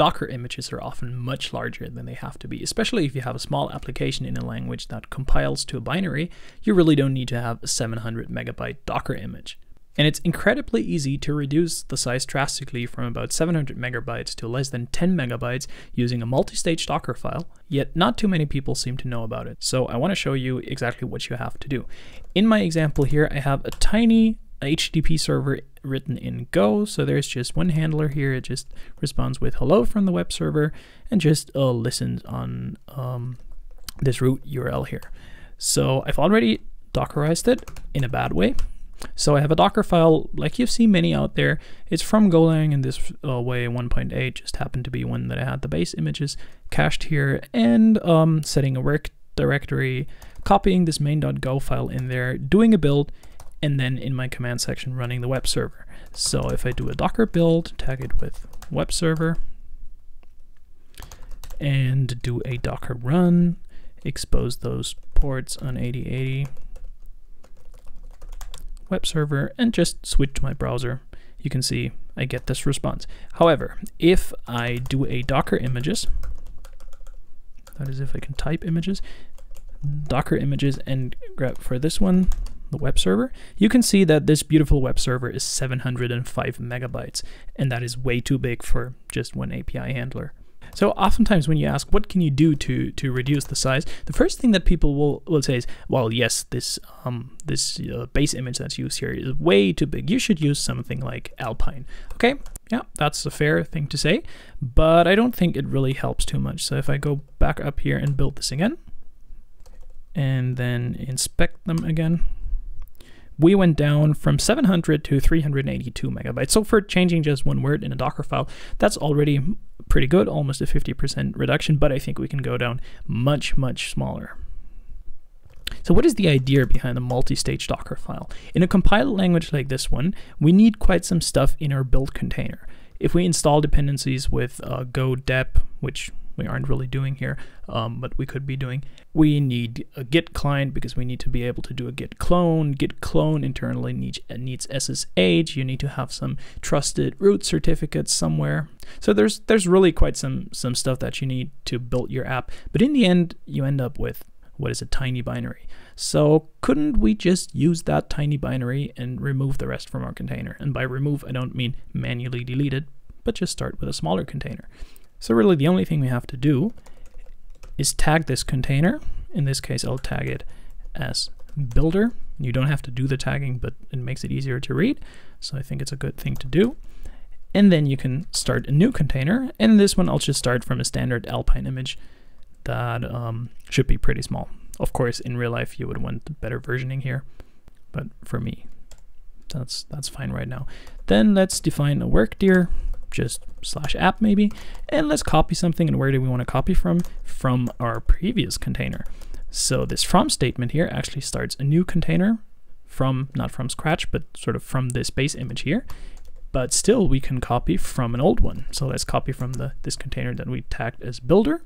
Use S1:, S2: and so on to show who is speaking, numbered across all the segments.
S1: Docker images are often much larger than they have to be, especially if you have a small application in a language that compiles to a binary, you really don't need to have a 700 megabyte Docker image. And it's incredibly easy to reduce the size drastically from about 700 megabytes to less than 10 megabytes using a multi-stage Docker file, yet not too many people seem to know about it. So I want to show you exactly what you have to do. In my example here, I have a tiny HTTP server written in Go. So there's just one handler here. It just responds with hello from the web server and just uh, listens on um, this root URL here. So I've already Dockerized it in a bad way. So I have a Docker file, like you've seen many out there. It's from Golang in this uh, way 1.8, just happened to be one that I had the base images cached here, and um, setting a work directory, copying this main.go file in there, doing a build, and then in my command section running the web server. So if I do a docker build, tag it with web server, and do a docker run, expose those ports on 8080, web server, and just switch to my browser, you can see I get this response. However, if I do a docker images, that is if I can type images, docker images and grab for this one, the web server, you can see that this beautiful web server is 705 megabytes, and that is way too big for just one API handler. So oftentimes when you ask what can you do to to reduce the size, the first thing that people will, will say is, well, yes, this um, this uh, base image that's used here is way too big. You should use something like Alpine. Okay, yeah, that's a fair thing to say, but I don't think it really helps too much. So if I go back up here and build this again, and then inspect them again, we went down from 700 to 382 megabytes. So for changing just one word in a Docker file, that's already pretty good, almost a 50% reduction, but I think we can go down much, much smaller. So what is the idea behind a multi-stage Docker file? In a compiled language like this one, we need quite some stuff in our build container. If we install dependencies with uh, go dep, which we aren't really doing here, um, but we could be doing. We need a Git client because we need to be able to do a Git clone. Git clone internally needs, needs SSH. You need to have some trusted root certificates somewhere. So there's there's really quite some some stuff that you need to build your app. But in the end, you end up with what is a tiny binary. So couldn't we just use that tiny binary and remove the rest from our container? And by remove, I don't mean manually delete it, but just start with a smaller container. So really the only thing we have to do is tag this container. In this case, I'll tag it as builder. You don't have to do the tagging, but it makes it easier to read. So I think it's a good thing to do. And then you can start a new container. And this one, I'll just start from a standard Alpine image that um, should be pretty small. Of course, in real life, you would want better versioning here. But for me, that's that's fine right now. Then let's define a work dir just slash app maybe, and let's copy something. And where do we want to copy from? From our previous container. So this from statement here actually starts a new container from, not from scratch, but sort of from this base image here. But still we can copy from an old one. So let's copy from the this container that we tagged as builder.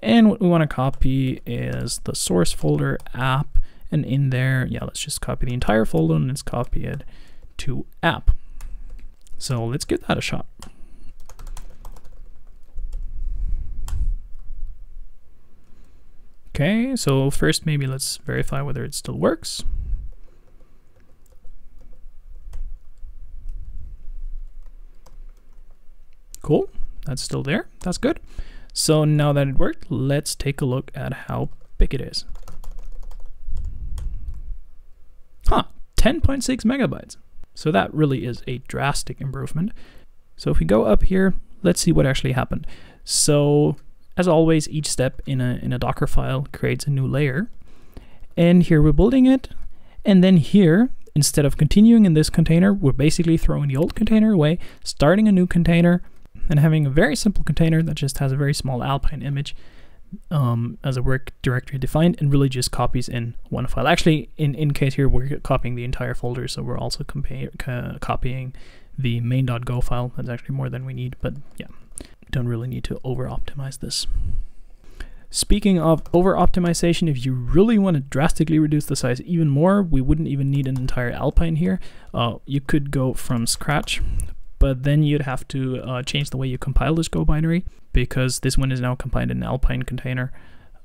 S1: And what we want to copy is the source folder app. And in there, yeah, let's just copy the entire folder and let's copy it to app. So let's give that a shot. Okay, so first maybe let's verify whether it still works. Cool, that's still there, that's good. So now that it worked, let's take a look at how big it is. Huh, 10.6 megabytes. So that really is a drastic improvement. So if we go up here, let's see what actually happened. So as always, each step in a, in a Docker file creates a new layer. And here we're building it. And then here, instead of continuing in this container, we're basically throwing the old container away, starting a new container, and having a very simple container that just has a very small Alpine image um, as a work directory defined and really just copies in one file. Actually, in, in case here, we're copying the entire folder, so we're also copying the main.go file. That's actually more than we need, but yeah, don't really need to over-optimize this. Speaking of over-optimization, if you really want to drastically reduce the size even more, we wouldn't even need an entire Alpine here. Uh, you could go from scratch but then you'd have to uh, change the way you compile this Go binary because this one is now compiled in an Alpine container.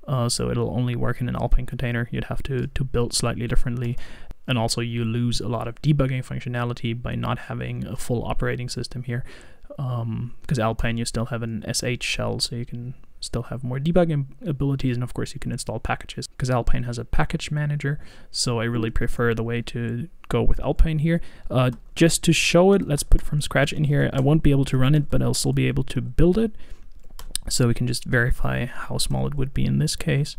S1: Uh, so it'll only work in an Alpine container. You'd have to, to build slightly differently. And also you lose a lot of debugging functionality by not having a full operating system here. Because um, Alpine, you still have an SH shell, so you can still have more debugging abilities. And of course, you can install packages because Alpine has a package manager. So I really prefer the way to go with Alpine here. Uh, just to show it, let's put from scratch in here. I won't be able to run it, but I'll still be able to build it. So we can just verify how small it would be in this case.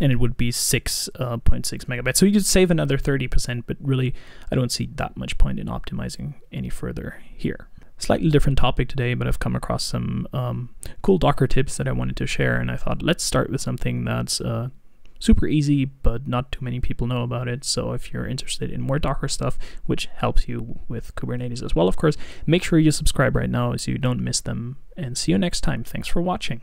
S1: And it would be 6.6 uh, megabytes. So you could save another 30%, but really I don't see that much point in optimizing any further here. Slightly different topic today, but I've come across some um, cool Docker tips that I wanted to share, and I thought let's start with something that's uh, super easy, but not too many people know about it. So if you're interested in more Docker stuff, which helps you with Kubernetes as well, of course, make sure you subscribe right now so you don't miss them. And see you next time. Thanks for watching.